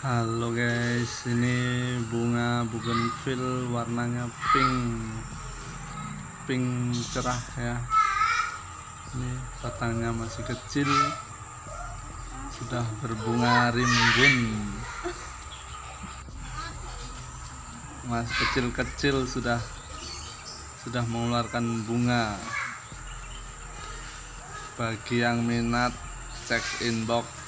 Halo guys, ini bunga bougainville warnanya pink, pink cerah ya. Ini batangnya masih kecil, sudah berbunga rimbun. Masih kecil-kecil sudah sudah mengeluarkan bunga. Bagi yang minat, cek inbox